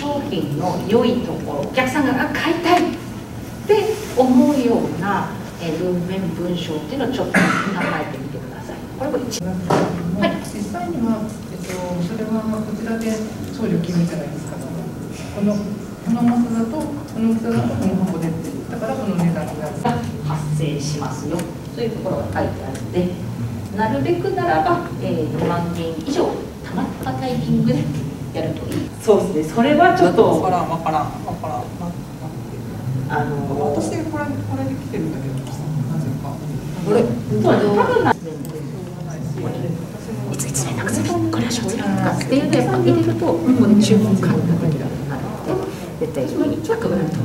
商品の良いところお客さんがあ買いたいって思うような、えー文面文章っていうのをちょっと考えてみてください。これも一番。はい、実際には、えっと、それはこちらで送料決めじゃないですか。この、この重さだと、この大きさだと、この箱でって、だからこの値段。が発生しますよ。そういうところが書いてあるのでなるべくならば、えー、2万円以上たまったタイミングでやるといいそうですね。それはちょっとわからん、わからん、わからん。あの私、これ、これで来てるんだけど、なぜか。これそうです多分な私もいついつ連絡先これはショーツとかっていうのをやっぱ入れるとここで注文感覚になるので絶対に企画があると